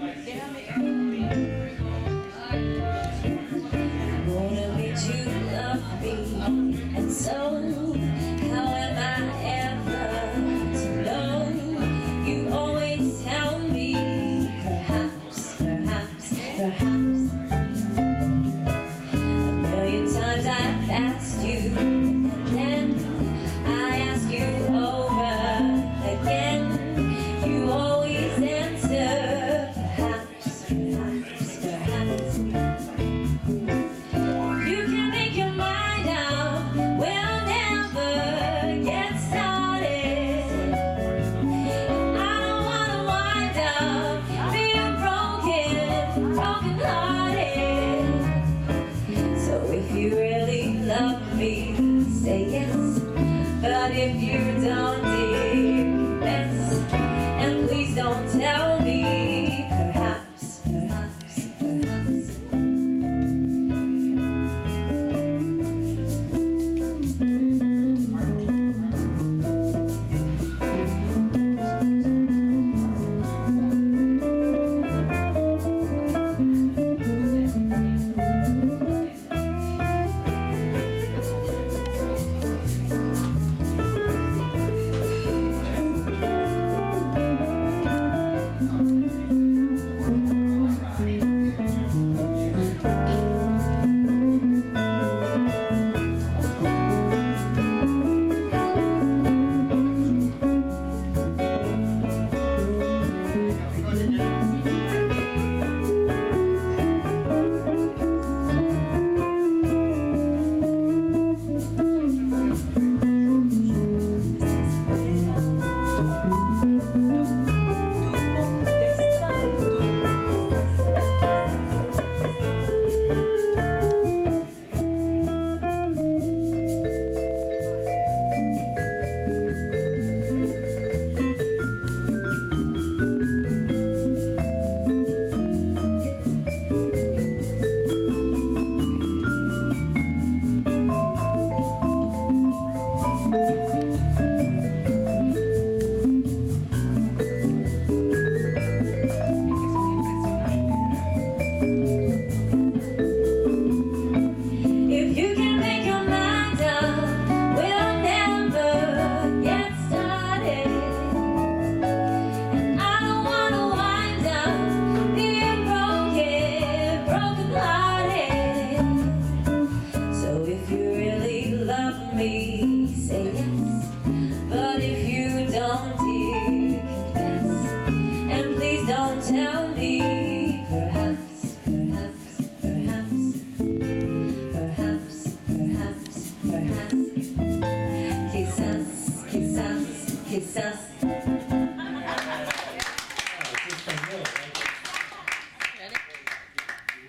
Thank you. you really love me, say yes. But if you tell